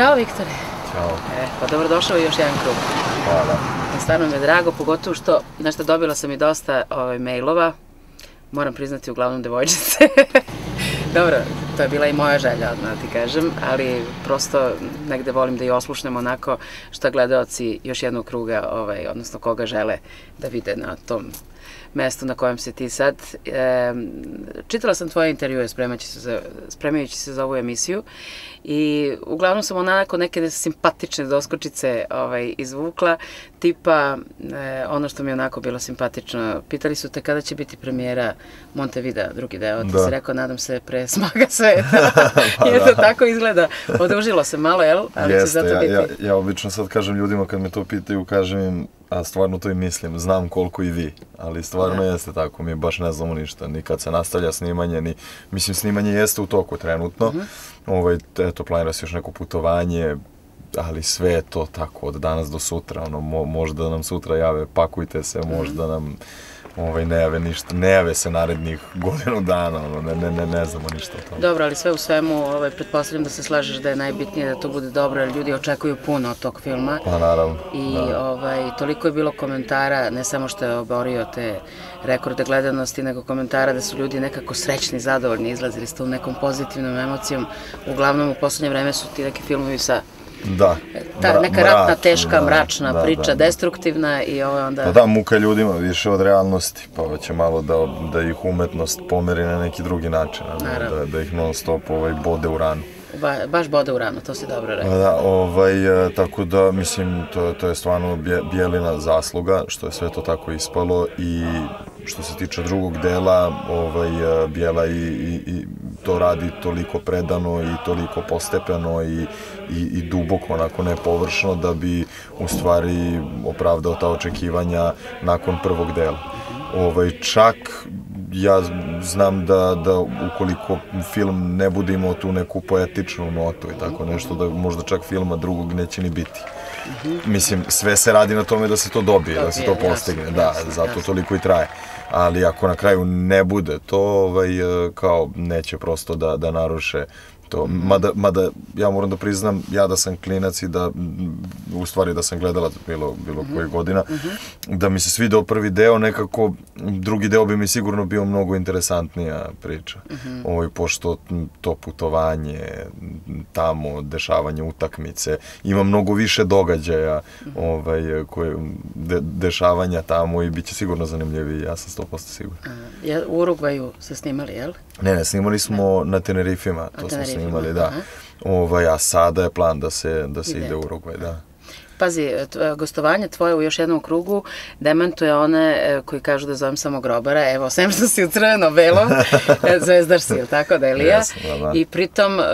Ćao Viktore. Ćao. E, pa dobrodošao u još jedan krug. Hvala. Stvarno mi je drago, pogotovo što, znaš šta, dobila sam i dosta ovaj, mailova, moram priznati uglavnom devojčice. Dobro, to je bila i moja želja, odmah da ti kažem, ali prosto negde volim da i oslušnem onako šta gledaoci još jednog kruga, ovaj, odnosno koga žele da vide na tom mestu na kojem si ti sad. E, čitala sam tvoje intervjue spremajući se, za, spremajući se za ovu emisiju i uglavnom sam onako neke simpatične doskočice ovaj, izvukla, tipa e, ono što mi je onako bilo simpatično. Pitali su te kada će biti premijera Montevida, drugi deo. Ti Da. si rekao, nadam se, pre smaga sveta. Pa I eto, da. tako izgleda. Odužilo se malo, jel? Ali će Jeste, zato ja, biti... ja, ja obično sad kažem ljudima kad me to pitaju, kažem im, a stvarno to i mislim, znam koliko i vi, ali stvarno Da. jeste tako, mi baš ne znamo ništa, ni kad se nastavlja snimanje, ni, mislim snimanje jeste u toku trenutno, Mhm. ovaj, eto, planira se još neko putovanje, ali sve je to tako od danas do sutra, ono, mo, možda nam sutra jave, pakujte se, Mhm. možda nam ovaj, ne jave ništa, ne jave se narednih godinu dana, ono, ne, ne, ne, ne znamo ništa o tome. Dobro, ali sve u svemu, ovaj, pretpostavljam da se slažeš da je najbitnije da to bude dobro, jer ljudi očekuju puno od tog filma. Pa naravno, I da. ovaj, toliko je bilo komentara, ne samo što je oborio te rekorde gledanosti, nego komentara da su ljudi nekako srećni, zadovoljni, izlazili s tom nekom pozitivnom emocijom. Uglavnom u poslednje vreme su ti neki filmovi sa Da. ta Mra- neka ratna, mračni, teška, da, mračna da, priča, da, da. destruktivna i ovo onda... Pa da, muka ljudima više od realnosti, pa hoće malo da, da ih umetnost pomeri na neki drugi način, ne da, da ih non stop ovaj, bode u ranu. Ba, baš bode u ranu, to si dobro rekao. Pa da, ovaj, e, tako da, mislim, to, to je stvarno bijelina zasluga, što je sve to tako ispalo i što se tiče drugog dela, ovaj, e, Bijela i, i, i to radi toliko predano i toliko postepeno i, i, i duboko, onako ne površno, da bi u stvari opravdao ta očekivanja nakon prvog dela. Ovaj, čak ja znam da, da ukoliko film ne bude imao tu neku poetičnu notu i tako nešto, da možda čak filma drugog neće ni biti. Mislim, sve se radi na tome da se to dobije, da se to postigne, da, zato toliko i traje. Ali ako na kraju ne bude to, ovaj, e, kao neće prosto da, da naruše to. Mada, mada ja moram da priznam, ja da sam klinac i da, u stvari da sam gledala bilo, bilo koje godina, da mi se svidao prvi deo, nekako drugi deo bi mi sigurno bio mnogo interesantnija priča. Ovaj, pošto to putovanje, tamo, dešavanje utakmice, ima mnogo više događaja ovaj, koje, de, dešavanja tamo i bit će sigurno zanimljiviji, ja sam 100% siguran. A, je, u Urugvaju se snimali, jel? Ne, ne, snimali smo na Tenerifima, to smo Tenerifima, snimali, da. aha. Ovaj, a sada je plan da se, da se Ide. ide u Urugvaj, da. Pazi, tvoje gostovanje tvoje u još jednom krugu demantuje one e, koji kažu da zovem samo grobara. Evo, sem što si u crveno-belo, e, zvezdar si, jel tako da je Lija? Jesam, da, da. I pritom, e,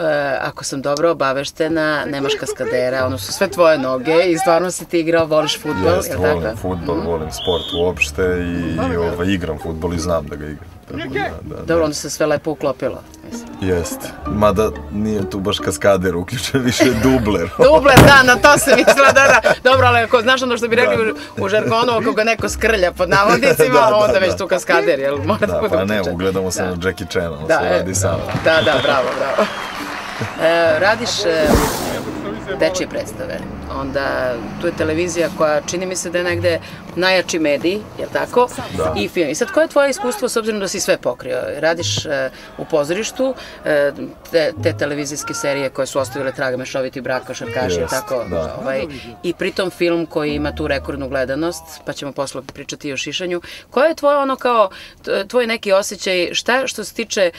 ako sam dobro obaveštena, nemaš kaskadera, ono su sve tvoje noge i stvarno si ti igrao, voliš futbol, jel volim tako? futbol, volim sport uopšte i, i ovaj, igram futbol i znam da ga igram. Tako da, da, Dobro, onda se sve lepo uklopilo. Mislim. Jest. Mada nije tu baš kaskader uključen, više dubler. Dubler, da, na to se mislila, da, da. Dobro, ali ako znaš ono što bi rekli u, u žargonu, ako ga neko skrlja pod navodnicima, Da, da, onda da. već tu kaskader, jel? Mora da, Da, bude pa ne, ugledamo se Da. na Jackie Chan, on Da, se e, radi sam. Da, da, bravo, bravo. E, radiš e, dečije predstave, onda tu je televizija koja čini mi se da je negde najjači medij, jel tako? Da. I film. I sad, koje je tvoje iskustvo s obzirom da si sve pokrio? Radiš e, u pozorištu, e, te, te televizijske serije koje su ostavile traga mešoviti brak, košarkaši, jel Jest, tako? da. Ovaj, I pritom film koji ima tu rekordnu gledanost, pa ćemo posle pričati i o šišanju. Koje je tvoje ono kao, tvoj neki osjećaj, šta što se tiče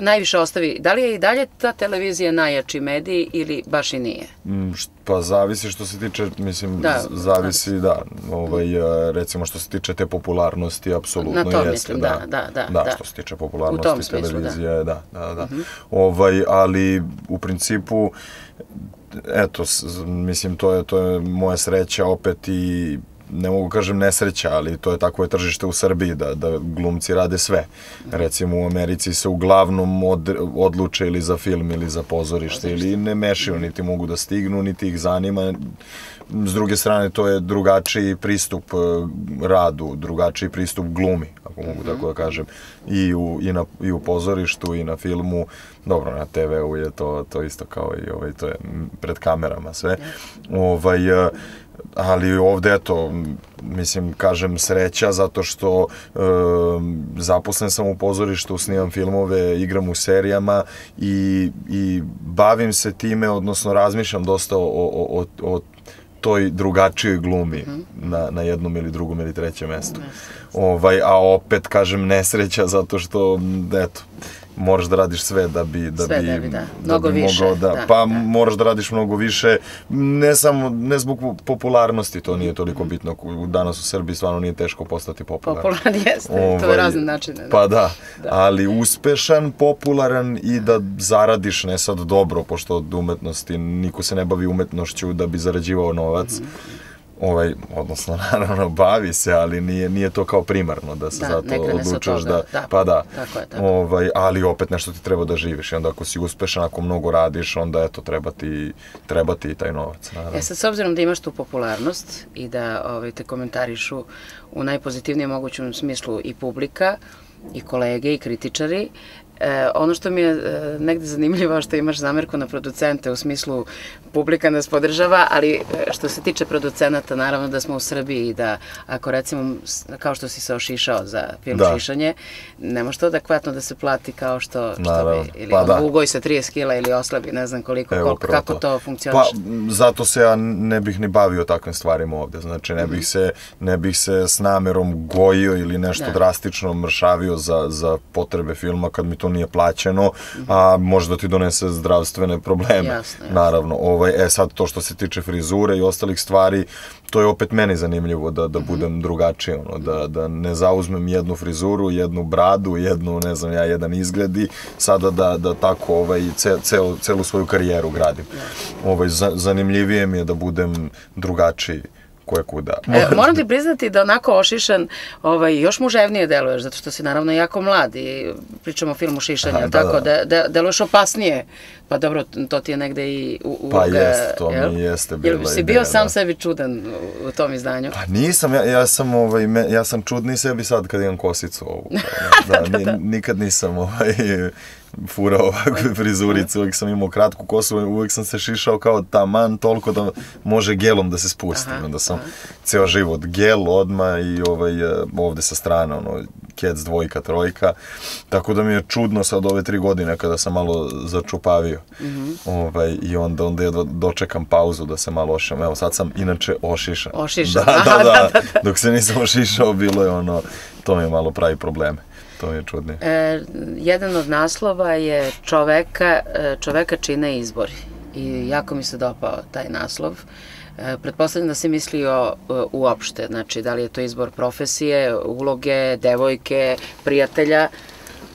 najviše ostavi, da li je i dalje ta televizija najjači medij ili baš i nije? Mm, št- Pa zavisi što se tiče, mislim, Da, z- zavisi, da, ovaj, e, recimo što se tiče te popularnosti, apsolutno Na to jeste, mislim, da. da, da, da, Da, da. što se tiče popularnosti smislu, da. Televizije, da, da, da. Ovaj, ali u principu, eto, mislim, to je, to je moja sreća opet i ne mogu kažem nesreća, ali to je takvo je tržište u Srbiji da, da glumci rade sve. Recimo u Americi se uglavnom od, odluče ili za film ili za pozorište ili ne mešaju, niti mogu da stignu, niti ih zanima. S druge strane, to je drugačiji pristup e, radu, drugačiji pristup glumi, ako mogu mm -hmm. tako da kažem, i u, i, na, i u pozorištu i na filmu. Dobro, na TV-u je to, to isto kao i ovaj, to je pred kamerama sve. Ovaj, e, ali ovde, eto, mislim, kažem sreća zato što e, zaposlen sam u pozorištu, snimam filmove, igram u serijama i, i bavim se time, odnosno razmišljam dosta o, o, o, o toj drugačijoj glumi mm -hmm. na, na jednom ili drugom ili trećem mestu. Ovaj, a opet, kažem, nesreća zato što, eto, moraš da radiš sve da bi da sve bi, da, bi, da. Mnogo da bi više, mogao da, da pa da. moraš da radiš mnogo više ne samo ne zbog popularnosti to nije toliko bitno. Danas u Srbiji stvarno nije teško postati popularan. Popularan jeste ovaj, to je razne načine da. pa da, da, ali uspešan popularan i da zaradiš ne sad dobro pošto od umetnosti niko se ne bavi umetnošću da bi zarađivao novac. Mm -hmm ovaj, odnosno naravno bavi se, ali nije, nije to kao primarno da se da, zato odlučaš da, da, pa da, tako je, tako. Ovaj, ali opet nešto ti treba da živiš i onda ako si uspešan, ako mnogo radiš, onda eto, treba ti, treba ti taj novac. Naravno. E sad, s obzirom da imaš tu popularnost i da ovaj, te komentarišu u najpozitivnijem mogućem smislu i publika, i kolege i kritičari, E, ono što mi je e, negde zanimljivo što imaš zamerku na producente u smislu publika nas podržava, ali e, što se tiče producenata, naravno da smo u Srbiji i da ako recimo, kao što si se ošišao za film da. Šišanje, ne može to adekvatno da se plati kao što, što naravno. bi, ili pa da. ugoj sa 30 kila ili oslabi, ne znam koliko, Evo, koliko kako to, to funkcioniše. Pa, zato se ja ne bih ni bavio takvim stvarima ovde, znači ne bih mhm. se, ne bih se s namerom gojio ili nešto da. drastično mršavio za, za potrebe filma kad mi to nije plaćeno, a može da ti donese zdravstvene probleme. Jasno, jasno. Naravno, ovaj, e sad to što se tiče frizure i ostalih stvari, to je opet meni zanimljivo da, da mhm. budem drugačiji, ono, da, da ne zauzmem jednu frizuru, jednu bradu, jednu, ne znam ja, jedan izgled i sada da, da tako ovaj, ce, celu, celu svoju karijeru gradim. Ovaj, zanimljivije mi je da budem drugačiji ko je kuda. E, moram ti priznati da onako ošišan, ovaj, još muževnije deluješ, zato što si naravno jako mlad i pričamo o filmu šišanja, Aha, da, tako, da, da. da deluješ opasnije. Pa dobro, to ti je negde i u, u Pa jest, to jel? mi jeste bila Jel si bio ideja, sam da. sebi čudan u, u tom izdanju? Pa nisam, ja, ja sam, ovaj, me, ja sam čudni sebi sad kad imam kosicu ovu. Da, da, da, nikad nisam ovaj, furao ovakve frizurice, uvijek sam imao kratku kosu, uvijek sam se šišao kao taman toliko da može gelom da se spusti. Aha, Onda sam aha. ceo život gel odma i ovaj, e, ovde sa strane, ono, kec dvojka, trojka. Tako da mi je čudno sad ove tri godine kada sam malo začupavio. Mm -hmm. ovaj, I onda, onda ja dočekam pauzu da se malo ošišam. Evo sad sam inače ošišan. Ošišan, da, da, da, da, da. Dok se nisam ošišao bilo je ono, to mi je malo pravi probleme. To je čudnije. E, jedan od naslova je čoveka, e, čoveka čine izbori. I jako mi se dopao taj naslov. E, pretpostavljam da se mislio e, uopšte, znači da li je to izbor profesije, uloge, devojke, prijatelja,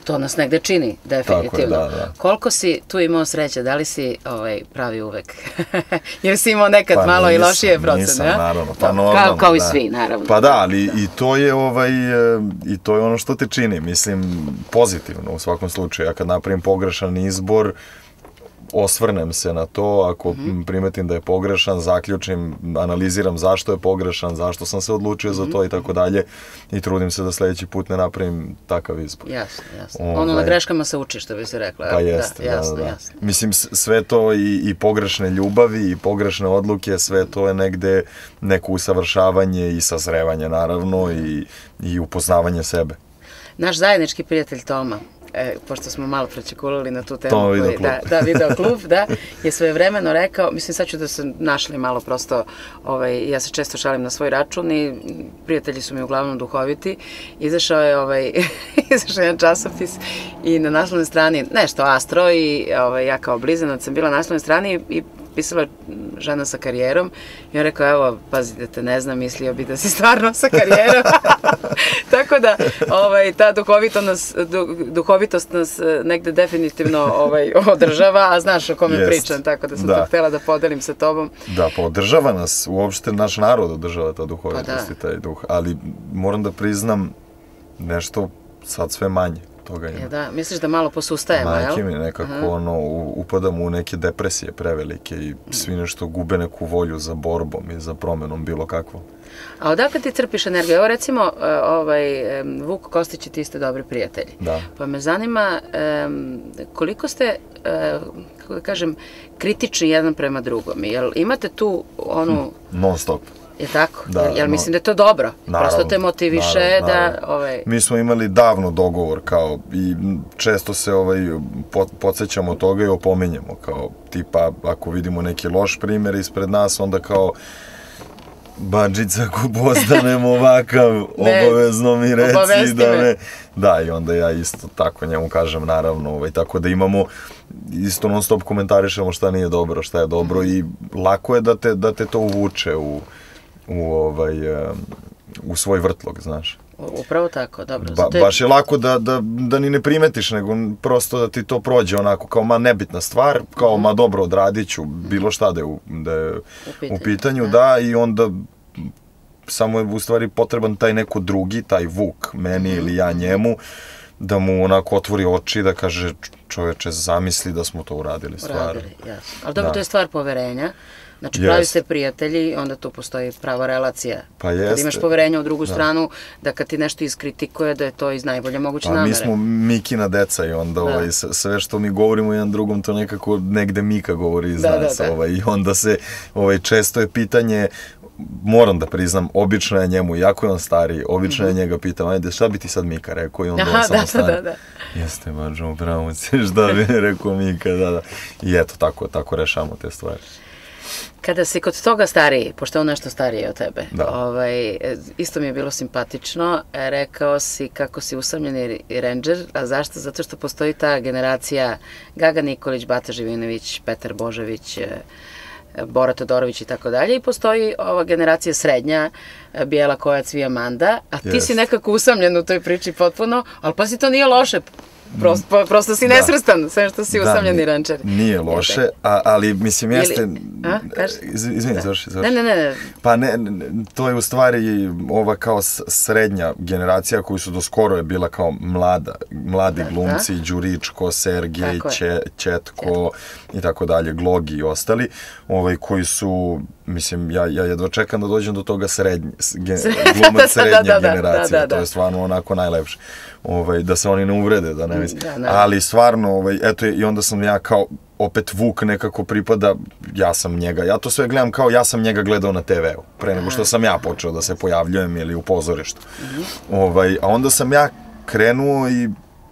to nas negde čini, definitivno. Tako je, da, da. Koliko si tu imao sreće, da li si ovaj, pravi uvek? Jer si imao nekad pa malo nisam, i lošije procene, nisam, ja? naravno, pa normalno. Kao, kao da. i svi, naravno. Pa da, ali da. i to je ovaj, e, i to je ono što te čini, mislim, pozitivno u svakom slučaju. Ja kad napravim pogrešan izbor, osvrnem se na to, ako mm -hmm. primetim da je pogrešan, zaključim, analiziram zašto je pogrešan, zašto sam se odlučio mm -hmm. za to mhm. i tako dalje i trudim se da sledeći put ne napravim takav izbor. Jasno, jasno. Ovaj, ono na greškama se uči, što bi se rekla. Pa jeste, da, jasno, da, da. jasno. Mislim, sve to i, i pogrešne ljubavi i pogrešne odluke, sve to je negde neko usavršavanje i sazrevanje naravno i, i upoznavanje sebe. Naš zajednički prijatelj Toma, e, pošto smo malo prećekulali na tu temu. To klub. Da, da, video klub, da, je svoje vremeno rekao, mislim sad ću da se našli malo prosto, ovaj, ja se često šalim na svoj račun i prijatelji su mi uglavnom duhoviti. Izašao je ovaj, izašao jedan časopis i na naslovnoj strani, nešto Astro i ovaj, ja kao blizanac sam bila na naslovnoj strani i pisala žena sa karijerom i on rekao, evo, pazite te, ne znam, mislio bi da si stvarno sa karijerom. Tako da, ovaj, ta duhovito nas, du, duhovitost nas eh, negde definitivno ovaj, održava, a znaš o kome Jest. pričam, tako da sam Da. to htela da podelim sa tobom. Da, pa održava nas, uopšte naš narod održava ta duhovitost Pa da. i taj duh, ali moram da priznam nešto sad sve manje toga ima. Je, da, misliš da malo posustajemo, jel? Majke mi nekako ono, u- upadamo u neke depresije prevelike i svi nešto gube neku volju za borbom i za promenom bilo kakvom. A odakle ti crpiš energiju? Evo recimo, e, ovaj, Vuk Kostić i ti ste dobri prijatelji. Da. Pa me zanima koliko ste, e, kako da kažem, kritični jedan prema drugom. Jel imate tu onu, Non stop. Je tako? Da, jel, no. mislim da je to dobro? Prosto te Naravno, motiviše naravno, da... naravno. Ovaj, Mi smo imali davno dogovor kao i često se ovaj po, podsjećamo toga i opominjemo kao tipa ako vidimo neki loš primjer ispred nas onda kao Badžica ako postanem ovakav, Ne, obavezno mi reci da me... Da, i onda ja isto tako njemu kažem, naravno, ovaj, tako da imamo, isto non stop komentarišemo šta nije dobro, šta je dobro i lako je da te, da te to uvuče u, u, ovaj, u svoj vrtlog, znaš. upravo tako, dobro. Ba, baš je lako da, da, da ni ne primetiš, nego prosto da ti to prođe onako kao ma nebitna stvar, kao ma dobro odradit ću bilo šta da je u, da je u pitanju, pitanju, da. i onda samo je u stvari potreban taj neko drugi, taj Vuk, meni ili ja njemu, da mu onako otvori oči da kaže "Č- čoveče zamisli da smo to uradili stvarno. Uradili, jasno. Ali dobro, Da. to je stvar poverenja. Znači, pravi ste prijatelji, onda tu postoji prava relacija. Pa Kad jeste. imaš poverenje u drugu stranu, da kad ti nešto iskritikuje, da je to iz najbolje moguće Pa namere. mi smo Mikina deca i onda ovaj, s- sve što mi govorimo jedan drugom to nekako negde Mika govori iz Da, da, nas. da. Ovaj, I onda se ovaj, često je pitanje moram da priznam, obično je njemu, jako je on stariji, obično je njega pitam, ajde, šta bi ti sad Mika rekao? I onda Mhm. Aha, on samo da, stane. da, da. Jeste, bađo, upravo si, šta bi rekao Mika, da, da. I eto, tako, tako rešamo te stvari. Kada si kod toga stariji, pošto je on nešto stariji od tebe, Da. ovaj, isto mi je bilo simpatično, e, rekao si kako si usamljeni ranger, a zašto? Zato što postoji ta generacija Gaga Nikolić, Bata Živinović, Petar Božović, e, Bora Todorović i tako dalje i postoji ova generacija srednja, e, Bijela Kojac i Amanda, a ti Jest. si nekako usamljen u toj priči potpuno, ali pa si to nije loše, prosto, pa- prosto si Da. nesvrstan, sve što si usamljeni ni- rančer. Nije loše, a, ali mislim jeste... a, kaži. Iz, izvini, završi, završi. Ne, ne, ne, Pa ne, ne, to je u stvari ova kao srednja generacija koju su do skoro je bila kao mlada, mladi glumci, Đuričko, Sergej. Če, Četko i tako dalje, Glogi i ostali, ovaj, koji su, mislim, ja, ja jedva čekam da dođem do toga srednje, s- ge, Da, glumac da, srednje da, da, generacije, da, da, to da. je stvarno onako najlepše. Ovaj, da se oni ne uvrede, da ne mislim. Da, da. Ali stvarno, ovaj, eto, i onda sam ja kao, opet Vuk nekako pripada, ja sam njega, ja to sve gledam kao ja sam njega gledao na TV-u, pre nego što sam ja počeo da se pojavljujem ili u pozorištu. Ovaj, a onda sam ja krenuo i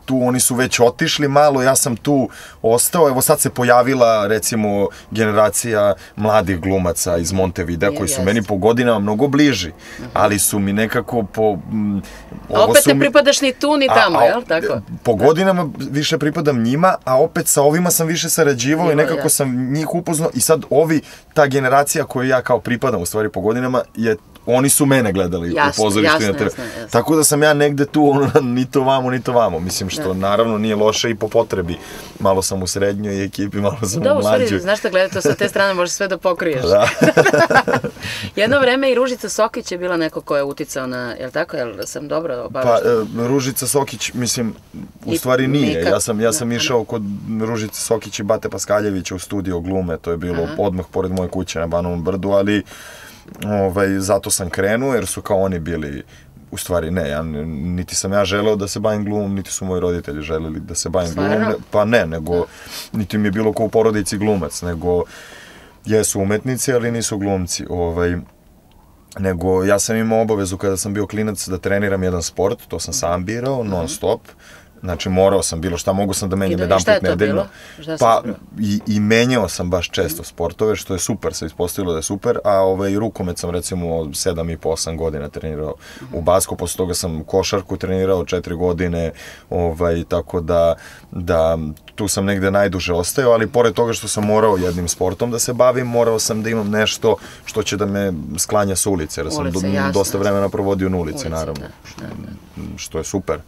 tu oni su već otišli malo, ja sam tu ostao, evo sad se pojavila recimo generacija mladih glumaca iz Montevidea koji su meni po godinama mnogo bliži, ali su mi nekako po... A opet ne mi- pripadaš ni tu ni tamo, a- jel? Tako? Po godinama više pripadam njima, a opet sa ovima sam više sarađivao i nekako sam njih upoznao i sad ovi, ta generacija koju ja kao pripadam u stvari po godinama, je oni su mene gledali Jasno, u pozorištu jasno, na TV. jasno, jasno. Tako da sam ja negde tu, ono, ni to vamo, ni to vamo. Mislim, što naravno nije loše i po potrebi. Malo sam u srednjoj ekipi, malo sam Da, u u stvari, mlađoj. znaš šta sa te strane možeš sve da pokriješ. Da. Jedno vreme i Ružica Sokić je bila neko ko je uticao na, jel tako, jel sam dobro Pa, obavešta? e, Ružica Sokić, mislim, u I stvari nije. Mika. Ja sam, ja sam Da, išao kod Ružice Sokić i Bate Paskaljevića u studio glume, to je bilo odmah pored moje kuće na Banovom brdu, ali ovaj, zato sam krenuo, jer su kao oni bili u stvari ne, ja, niti sam ja želeo da se bavim glumom, niti su moji roditelji želeli da se bavim glumom, pa ne, nego niti mi je bilo ko u porodici glumac, nego jesu umetnici, ali nisu glumci. Ovaj, nego ja sam imao obavezu kada sam bio klinac da treniram jedan sport, to sam sam birao, non stop. Znači, morao sam bilo šta, mogu sam da menjam da- jedan put nedeljno. Pa, i, i menjao sam baš često sportove, što je super, se ispostavilo da je super, a ovaj, rukomet sam recimo 7 i po 8 godina trenirao u Basku, posle toga sam košarku trenirao 4 godine, ovaj, tako da, da tu sam negde najduže ostao, ali pored toga što sam morao jednim sportom da se bavim, morao sam da imam nešto što će da me sklanja sa ulice, jer sam Ulice, do- jasno. dosta vremena provodio na ulici, Ulici, naravno, da, da, da. Što je super.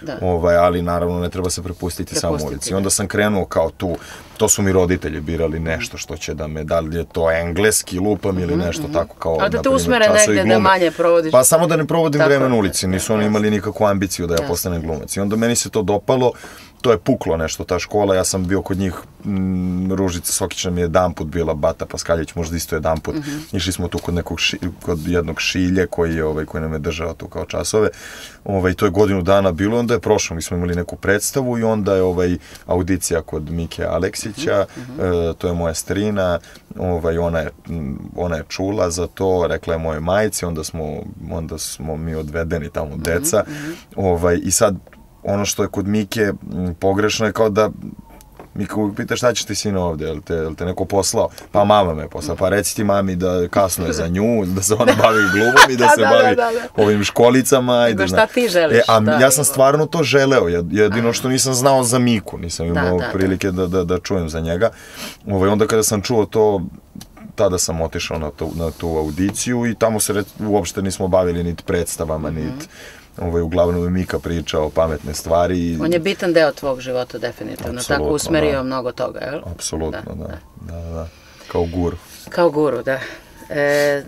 Da. Ovaj, ali naravno ne treba se prepustiti, samo Prepustiti, ulici. da. Onda sam krenuo kao tu, to su mi roditelji birali nešto što će da me, da li je to engleski lupam ili nešto tako kao, Mhm, A da te usmere negde da manje provodiš. Pa samo da ne provodim vreme na ulici, nisu oni imali nikakvu ambiciju da ja postanem glumac. I onda meni se to dopalo, to je puklo nešto, ta škola, ja sam bio kod njih, m, Ružica Sokića mi je jedan put bila, Bata Paskaljević možda isto jedan put, Mhm. išli smo tu kod nekog ši, kod jednog šilje koji je ovaj koji nam je držao tu kao časove. Ovaj to je godinu dana bilo, onda je prošlo, mi smo imali neku predstavu i onda je ovaj audicija kod Mike Aleksića, Mhm, e, to je moja strina, ovaj ona je m, ona je čula za to, rekla je moje majci, onda smo onda smo mi odvedeni tamo Mhm, deca. Ovaj i sad ono što je kod Mike pogrešno je kao da Mika uvijek pita šta ćeš ti sine ovde, jel te, jel te neko poslao? Pa mama me poslala, pa reci ti mami da kasno je za nju, da se ona bavi glumom i da se Da, da, bavi da, da. ovim školicama. I da, šta ti želiš, E, a da. ja sam stvarno to želeo, jed- jedino što nisam znao za Miku, nisam imao da, da. prilike da, da, da čujem za njega. Ovaj, onda kada sam čuo to, tada sam otišao na tu, na tu audiciju i tamo se re, uopšte nismo bavili niti predstavama, Mhm. niti ovaj, uglavnom je Mika pričao pametne stvari. I, On je bitan deo tvog života, definitivno. Apsolutno, Tako usmerio da. mnogo toga, jel? Apsolutno, da. Da, da, da. Kao guru. Kao guru, da. E,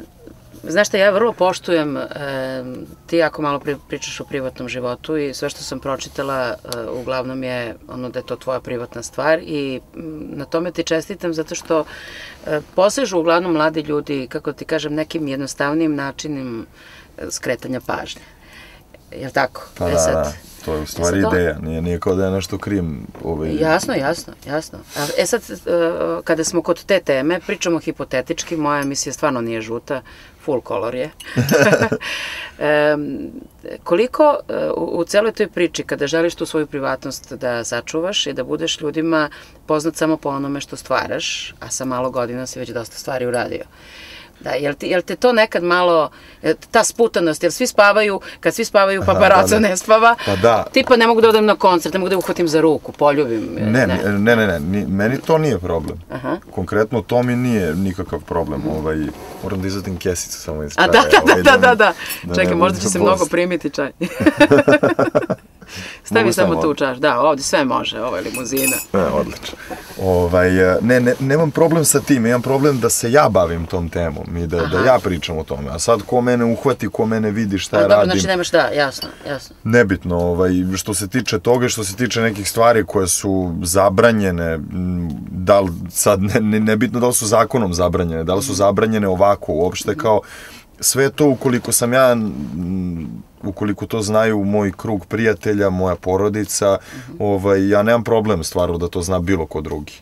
znaš šta, ja vrlo poštujem, e, ti jako malo pri, pričaš o privatnom životu i sve što sam pročitala e, uglavnom je ono da je to tvoja privatna stvar i m, na tome ti čestitam zato što e, posežu uglavnom mladi ljudi, kako ti kažem, nekim jednostavnim načinim e, skretanja pažnje. Jel tako? Pa E da, sad, da. To je u stvari sad to- ideja, nije, nije kao da je nešto krim. Ovaj, Jasno, jasno, jasno. E sad, e, kada smo kod te teme, pričamo hipotetički, moja emisija stvarno nije žuta, full color je. e, koliko e, u, u celoj toj priči, kada želiš tu svoju privatnost da sačuvaš i da budeš ljudima poznat samo po onome što stvaraš, a sa malo godina si već dosta stvari uradio, Da, jel, ti, jel te to nekad malo, jel ta sputanost, jel svi spavaju, kad svi spavaju paparaco da, da. ne spava, Pa da. tipa ne mogu da odem na koncert, ne mogu da uhvatim za ruku, poljubim. Ne, ne, ne, ne, ne, ni- meni to nije problem. Aha. Konkretno to mi nije nikakav problem. Ovaj, moram da izvadim kesicu samo iz A kraja. da, da, ovaj, da, da, da. ne Čekaj, možda će se bost. mnogo primiti čaj. Stavi samo tu ovde. čaš. Da, ovdje sve može, ovo je limuzina. E, odlično. Ovaj, e, ne, ne, nemam problem sa tim, imam problem da se ja bavim tom temom i da, da ja pričam o tome. A sad ko mene uhvati, ko mene vidi šta A ja dobro, radim, znači nemaš, da, jasno, jasno. nebitno, ovaj, što se tiče toga, što se tiče nekih stvari koje su zabranjene, da li sad, ne, ne, nebitno da li su zakonom zabranjene, da li su zabranjene ovako uopšte kao, sve to ukoliko sam ja, ukoliko to znaju moj krug prijatelja, moja porodica, ovaj, ja nemam problem stvarno da to zna bilo ko drugi.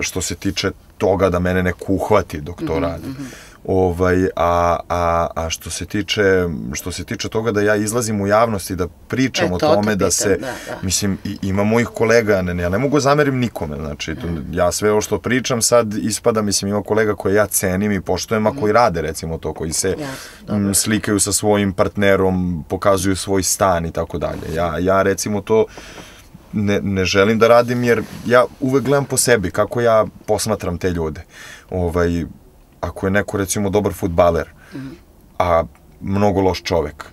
Što se tiče toga da mene neko uhvati dok to radim. Ovaj, a, a, a što se tiče što se tiče toga da ja izlazim u javnost i da pričam E, o to te tome da se da, da. mislim i, ima mojih kolega ne, ja ne mogu zamerim nikome znači to, ja sve ovo što pričam sad ispada mislim ima kolega koje ja cenim i poštujem a koji rade recimo to koji se Jasno, m, slikaju sa svojim partnerom pokazuju svoj stan i tako dalje ja ja recimo to ne, ne želim da radim jer ja uvek gledam po sebi kako ja posmatram te ljude. Ovaj, ako je neko recimo dobar futbaler, a mnogo loš čovek,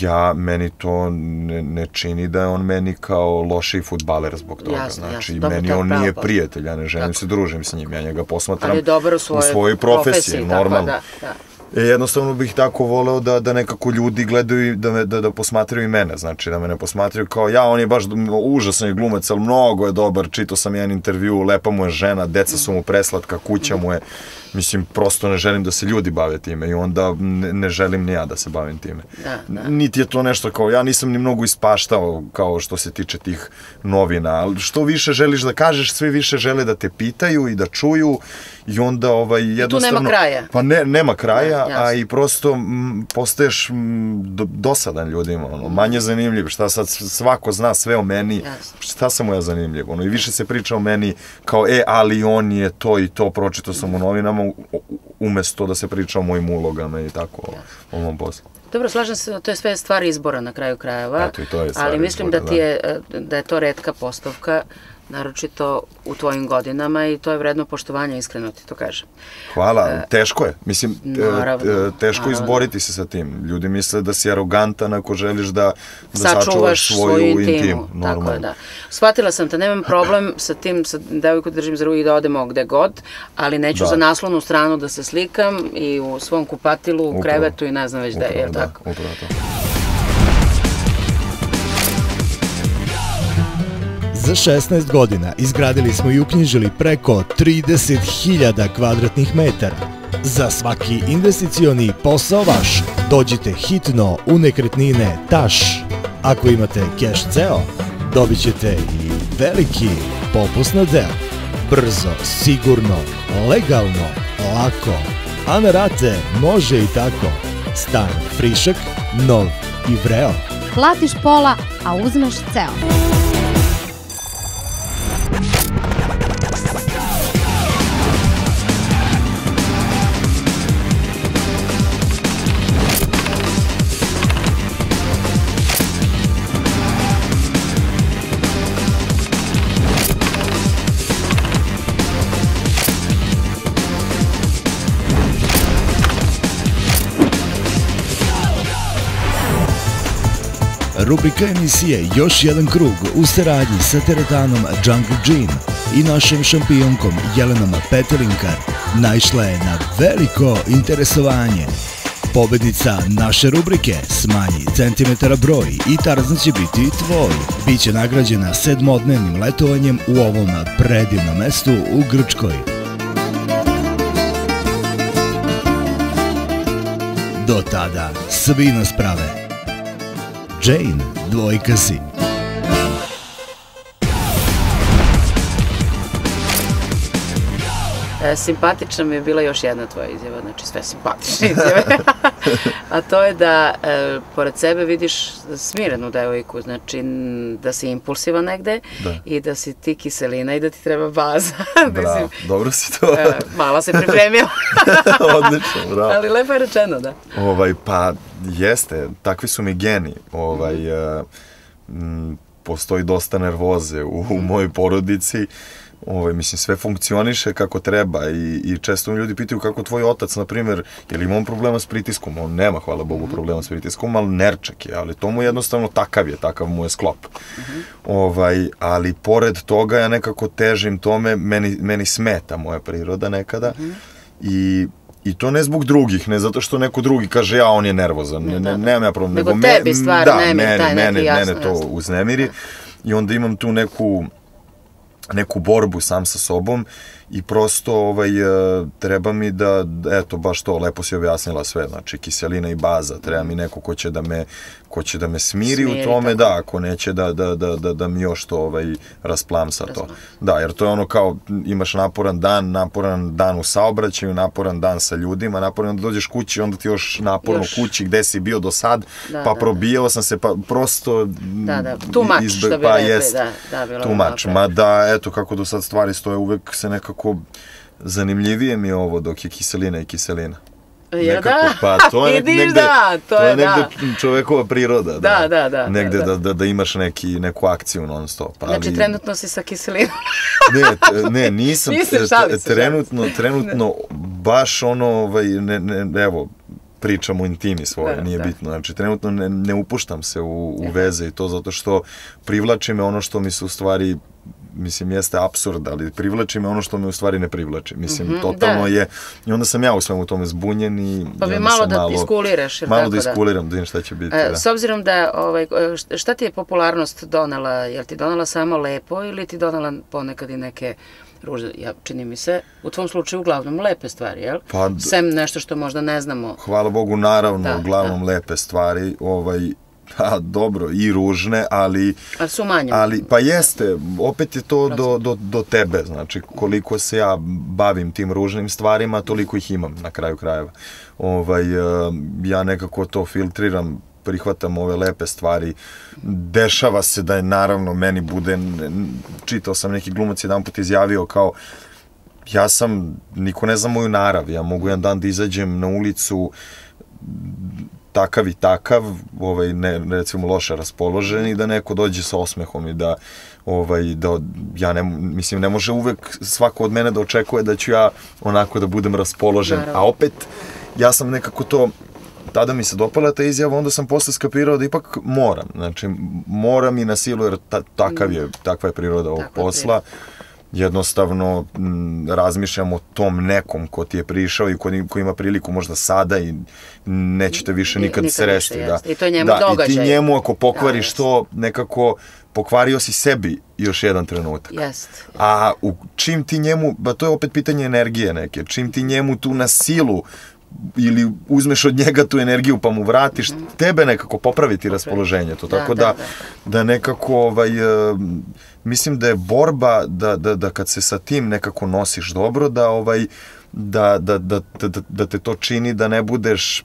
ja, meni to ne, ne čini da je on meni kao lošiji futbaler zbog toga. Jasno, znači, jasno. Dobro, meni on pravo nije prijatelj, ja ne želim se družim s njim, ja njega posmatram Ali je dobar u svojoj, svojoj profesiji, tako, normalno. da, da. E, jednostavno bih tako voleo da, da nekako ljudi gledaju, i da, me, da, da posmatraju i mene, znači da me ne posmatraju kao ja, on je baš užasan je glumac, ali mnogo je dobar, čitao sam jedan intervju, lepa mu je žena, deca su mu preslatka, kuća mu je, mislim, prosto ne želim da se ljudi bave time i onda ne, ne želim ni ja da se bavim time. Da, da. Niti je to nešto kao, ja nisam ni mnogo ispaštao kao što se tiče tih novina, ali što više želiš da kažeš, sve više žele da te pitaju i da čuju i onda ovaj jednostavno... kraja. Pa ne, nema kraja, a jasno. i prosto m, postaješ m, do, dosadan ljudima, ono, manje zanimljiv, šta sad svako zna sve o meni, Jasno. šta sam mu ja zanimljiv, ono, i više se priča o meni kao, e, ali on je to i to, pročito sam u novinama, u- umesto da se priča o mojim ulogama i tako, o, o mom poslu. Dobro, slažem se, to je sve stvar izbora na kraju krajeva. Eto, i to je stvar Ali mislim izbora, da ti je, e, da je to redka postavka, naročito u tvojim godinama i to je vredno poštovanja, iskreno ti to kažem. Hvala, teško je. Mislim, e, naravno, e, teško naravno. izboriti se sa tim. Ljudi misle da si arogantan ako želiš da, da sačuvaš sačuvaš svoju, intimu. intimu. Normalno. Tako je, da. Shvatila sam te, nemam problem sa tim, sa devojku da držim za ruku i da odemo gde god, ali neću Da. za naslovnu stranu da se slikam i u svom kupatilu, u Upravo. krevetu i ne znam već gde, Upravo, je da, tako? upravo to. Za 16 godina izgradili smo i uknjižili preko 30.000 kvadratnih metara. Za svaki investicioni posao vaš, dođite hitno u nekretnine Taš. Ako imate keš ceo, dobit ćete i veliki popust na deo. Brzo, sigurno, legalno, lako. A na rate može i tako. Stan frišak, nov i vreo. Platiš pola, a uzmeš ceo. Rubrika emisije Još jedan krug u saradnji sa teretanom Jungle Gym i našom šampionkom Jelenom Petelinkar naišla je na veliko interesovanje. Pobednica naše rubrike Smanji centimetara broj i Tarzan će biti tvoj. Biće nagrađena sedmodnevnim letovanjem u ovom predivnom mestu u Grčkoj. Do tada, svi nas prave. Jane, dvojka si. E, simpatična mi je bila još jedna tvoja izjava, znači sve simpatične izjave. A to je da e, pored sebe vidiš smirenu devojku, znači da si impulsivan negde Da. i da si ti kiselina i da ti treba baza. Bravo, dobro si to. e, malo se pripremio, Odlično, bravo. ali lepo je rečeno, da. Ovaj, pa, jeste, takvi su mi geni. Ovaj, e, m, postoji dosta nervoze u, u mojoj porodici. Ovaj, mislim, sve funkcioniše kako treba i, i često mi ljudi pitaju kako tvoj otac, na primjer, je li ima on problema s pritiskom? On nema, hvala Bogu, problema s pritiskom, ali nerčak je, ali to mu jednostavno takav je, takav mu je sklop. Ovaj, ali pored toga ja nekako težim tome, meni, meni smeta moja priroda nekada i I to ne zbog drugih, ne zato što neko drugi kaže ja on je nervozan, ne, ne, nemam ja problem. Nego me- tebi stvar da, nemir, mene, taj neki, mene, jasno, mene to jasno. uznemiri i onda imam tu neku neku borbu sam sa sobom i prosto ovaj, e, treba mi da, eto, baš to, lepo si objasnila sve, znači kiselina i baza, treba mi neko ko će da me, ko će da me smiri, Smiri, u tome, tako. da, ako neće da, da, da, da, da mi još to ovaj, rasplamsa to. Rasplamsa. Da, jer to je ono kao, imaš naporan dan, naporan dan u saobraćaju, naporan dan sa ljudima, naporan, onda dođeš kući, onda ti još naporno Još. kući, gde si bio do sad, Da, pa da, probijao sam se, pa prosto... Da, da, much, izbe- što bi pa rekli, jest, da, da, bilo malo ma da, eto, kako do sad stvari stoje, uvek se nekako zanimljivije mi je ovo dok je kiselina i kiselina. Jel Nekako, da? Pa to je nek- Vidiš negde, da, to je negde da. čovekova priroda. Da, da, da, Negde da, da, da. da, da imaš neki, neku akciju non stop. Ali, Znači, trenutno si sa kiselinom. Ne, ne, nisam. Nisam, se, trenutno, trenutno, baš ono, ovaj, ne, ne, evo, pričam o intimi svoje, Da, nije da. bitno. Znači, trenutno ne, ne upuštam se u, u veze i to zato što privlači me ono što mi se u stvari mislim, jeste absurd, ali privlači me ono što me u stvari ne privlači. Mislim, Mhm, totalno da. je, i onda sam ja u svemu tome zbunjen i... Pa bi malo da iskuliraš, jel Malo tako da da? iskuliram, da vidim šta će biti. E, da. S obzirom da, ovaj, šta ti je popularnost donela? Jel ti donela samo lepo ili ti donela ponekad i neke ružne, ja, čini mi se, u tvom slučaju uglavnom lepe stvari, jel? Pa, Sem nešto što možda ne znamo. hvala Bogu, naravno, Da, uglavnom lepe stvari, ovaj, Pa dobro, i ružne, ali... A su manje. Ali, pa jeste, opet je to do, do, do tebe, znači koliko se ja bavim tim ružnim stvarima, toliko ih imam na kraju krajeva. Ovaj, eh, ja nekako to filtriram, prihvatam ove lepe stvari. Dešava se da je naravno meni bude, čitao sam neki glumac jedan put izjavio kao ja sam, niko ne zna moju narav, ja mogu jedan dan da izađem na ulicu takav i takav, ovaj, ne, recimo loše raspoložen i da neko dođe sa osmehom i da, ovaj, da ja ne, mislim, ne može uvek svako od mene da očekuje da ću ja onako da budem raspoložen, Naravno. a opet ja sam nekako to tada mi se dopala ta izjava, onda sam posle skapirao da ipak moram, znači moram i na silu jer ta, takav je, takva je priroda ovog je. posla jednostavno m, razmišljam o tom nekom ko ti je prišao i ko, ko ima priliku možda sada i nećete više Ni- nikad, nikad sresti. više, da. I to je njemu da, I događaj. ti njemu ako pokvariš jeste. to, nekako pokvario si sebi još jedan trenutak. Jest. A u čim ti njemu, ba to je opet pitanje energije neke, čim ti njemu tu na silu ili uzmeš od njega tu energiju pa mu vratiš, tebe nekako popraviti raspoloženje to. Da, Tako da, da, da. da nekako ovaj, e, mislim da je borba da, da, da kad se sa tim nekako nosiš dobro, da ovaj da, da, da, da, da, te to čini da ne budeš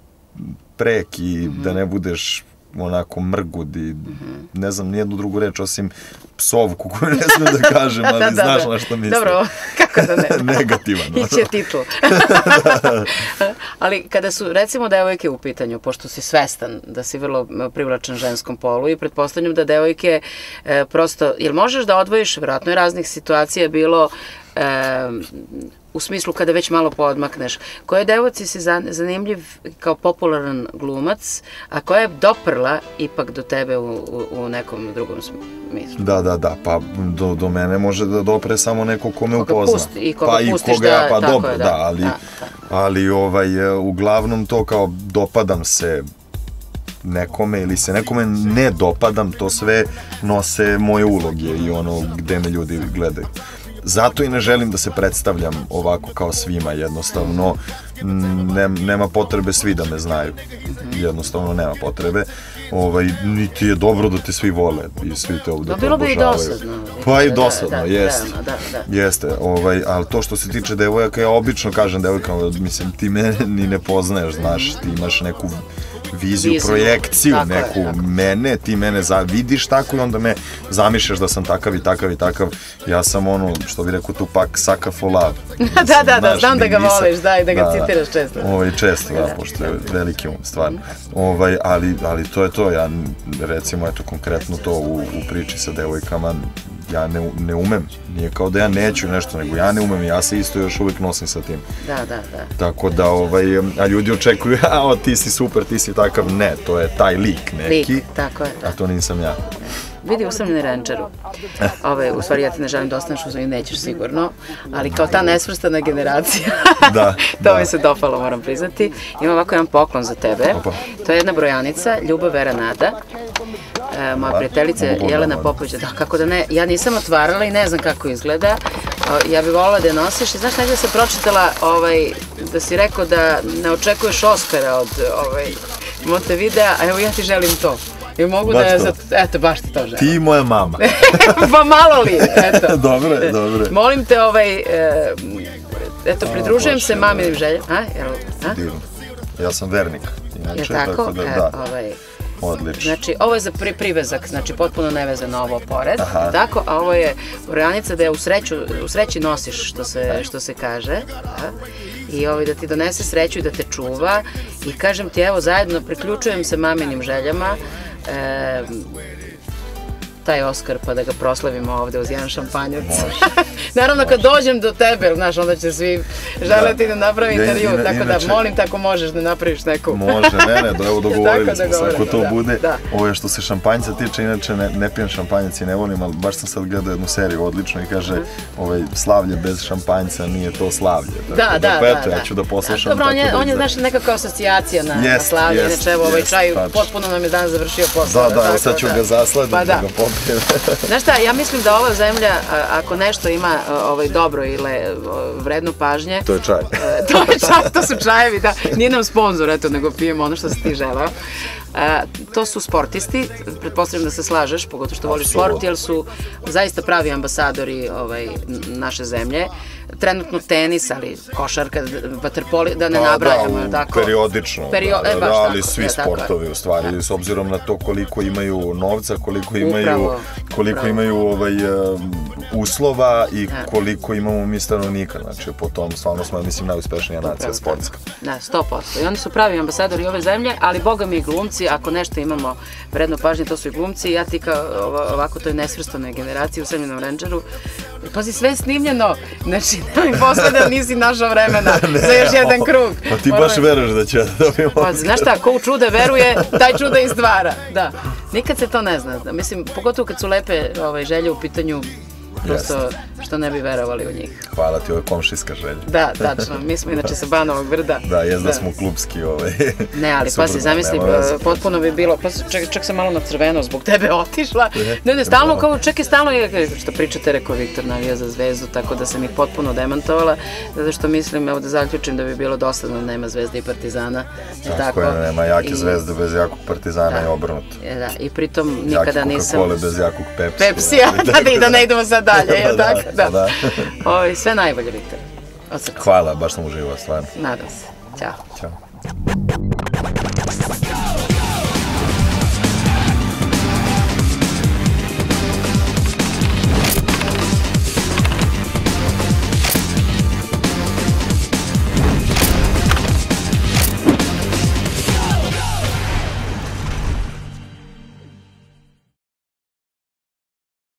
prek i Mhm. da ne budeš onako mrgud i ne znam nijednu drugu reč osim psovku koju ne smijem da kažem, ali Da, da, znaš da. na što mislim. Dobro, kako da ne? Negativan. ono. Iće titl. Ali kada su, recimo, devojke u pitanju, pošto si svestan da si vrlo privlačan ženskom polu i pretpostavljam da devojke e, prosto, jel možeš da odvojiš, vjerojatno je raznih situacija bilo e, u smislu kada već malo poodmakneš, koje devojci si zan- zanimljiv kao popularan glumac, a koja je doprla ipak do tebe u, u, u nekom drugom smislu? Da, da, da, pa do, do mene može da dopre samo neko ko me Koga upozna. pusti- i koga pa pustiš i koga da- pa tako dobro, je, da, da, ali, da, ali ovaj, e, uglavnom to kao dopadam se nekome ili se nekome ne dopadam, to sve nose moje uloge i ono gde me ljudi gledaju. Zato i ne želim da se predstavljam ovako kao svima, jednostavno ne, nema potrebe svi da me znaju. Jednostavno nema potrebe. Ovaj, niti je dobro da te svi vole i svi te ovde No, bilo bi i dosadno. Pa i Da, dosadno, da, jeste. realno, da, da. Jeste, ovaj, ali to što se tiče devojaka, ja obično kažem devojkama, mislim, ti mene ni ne poznaješ, znaš, ti imaš neku viziju, Viziju, projekciju tako je, neku tako. mene, ti mene za, vidiš tako i onda me zamišljaš da sam takav i takav i takav. Ja sam ono, što bi rekao tu pak, sucker for love. Da, da, da, Znaš, znam da ga ni- nisam- voliš, da, i da ga citiraš često. Ovaj, često, da, pošto je veliki um, stvarno. Ovaj, ali, ali to je to, ja recimo, eto, konkretno to u, u priči sa devojkama, ja ne, ne umem, nije kao da ja neću nešto, nego ja ne umem, ja se isto još uvijek nosim sa tim. Da, da, da. Tako da, ovaj, a ljudi očekuju, a o, ti si super, ti si takav, ne, to je taj lik neki, Lik, tako je. a to nisam ja. Vidi usamljene renčaru. Ove, u stvari ja ti ne želim da ostaneš uz i nećeš sigurno, ali kao ta nesvrstana generacija, Da, to da. mi se dopalo, moram priznati. Imam ovako jedan poklon za tebe. Opa. To je jedna brojanica, Ljubav Vera Nada. E, moja prijateljica Jelena. Popović, da, kako da ne, ja nisam otvarala i ne znam kako izgleda. O, Ja bih volila da je nosiš i znaš negdje sam pročitala ovaj, da si rekao da ne očekuješ Oscara od ovaj, Montevidea, a evo ja ti želim to. I mogu Baš da je to. Eto, baš ti to želim. Ti i moja mama. pa malo li, eto. dobro je, dobro je. Molim te, ovaj, e, eto, pridružujem se maminim željama. A, jel, a? Divno. Ja sam vernik, Je inače, tako? tako da, E, da, ovaj, odlično. Znači, ovo je za pri, privezak, znači potpuno nevezano ovo pored, Aha. tako, a ovo je brojanica da je u, sreću, u sreći nosiš, što se, što se kaže, da? i ovaj, da ti donese sreću i da te čuva i kažem ti, evo, zajedno priključujem se maminim željama, e, taj Oskar pa da ga proslavimo ovde uz jedan šampanjac. Naravno kad dođem do tebe, znaš, onda će svi želeti da, napravi Ja, intervju, ina- tako da molim tako možeš da napraviš neku. Može, ne, ne, da evo dogovorili Tako smo se, ako to da, bude. da. Ovo je što se šampanjca tiče, inače ne, ne pijem šampanjac i ne volim, ali baš sam sad gledao jednu seriju odlično i kaže ovaj, slavlje bez šampanjca nije to slavlje. Tako Da, da, pa da. eto, da. ja ću da poslušam. Dobro, on je, da on je znaš, nekako asocijacija na, slavlje, jest, inače evo ovaj čaj potpuno nam je danas završio posao. Da, da, sad ću da. ga zaslediti, Pa da da. ga popijem. Znaš šta, ja mislim da ova zemlja, ako nešto ima ovaj, dobro ili vrednu pažnje, to je čaj. to, je čaj, to su čajevi, da, nije nam sponsor, eto, nego pijemo ono što si ti želeo. A, to su sportisti, pretpostavljam da se slažeš, pogotovo što voliš sport, jer su zaista pravi ambasadori ovaj, naše zemlje. Trenutno tenis, ali košarka, vaterpoli, da ne Pa nabrajamo, da, je u- tako? periodično, Perio- da, e, da, baš da, ali tako, svi e, tako je. sportovi u stvari, s obzirom na to koliko imaju novca, koliko imaju, Upravo, koliko upravo. imaju ovaj, um, uslova i koliko imamo mi stanovnika, znači po tom stvarno smo, mislim, najuspešnija nacija Upravo sportska. Da, 100%. I oni su pravi ambasadori ove zemlje, ali boga mi i glumci, ako nešto imamo vredno pažnje, to su i glumci. Ja ti kao ova- ovako toj nesvrstanoj generaciji u Sremljenom Rangeru, pazi, sve je snimljeno, znači nemoj posle da nisi našao vremena za još jedan krug. Pa ti baš Ono- veruješ da će da dobijem Pa, znaš šta, ko u čude veruje, taj čuda i stvara. Da. Nikad se to ne zna. Da, mislim, pogotovo kad su lepe ovaj, želje u pitanju, prosto što ne bi verovali u njih. Hvala ti, ovo je komšijska želja. Da, tačno. Mi smo inače sa Banovog brda. Da, jest da smo klubski ovaj. Ne, ali pa si Super, zamisli, potpuno bi bilo, pa čak, čak sam malo na crveno zbog tebe otišla. Ne, ne, stalno kao, čekaj, stalno je, što pričate, rekao Viktor navija za zvezdu, tako da sam ih potpuno demantovala, zato što mislim, evo da zaključim da bi bilo dosadno da nema zvezde i partizana. je Tako je, nema jake I- zvezde bez jakog partizana i obrnuto. E, Da, i pritom nikada nisam... Coca-Cola bez jakog Pepsi. Pepsija, da, da, i da ne idemo sad dalje, je Da, tako? Da. da. Oj, sve najbolje, Viktor. Hvala, baš sam uživao, stvarno. Nadam se. Ćao. Ćao.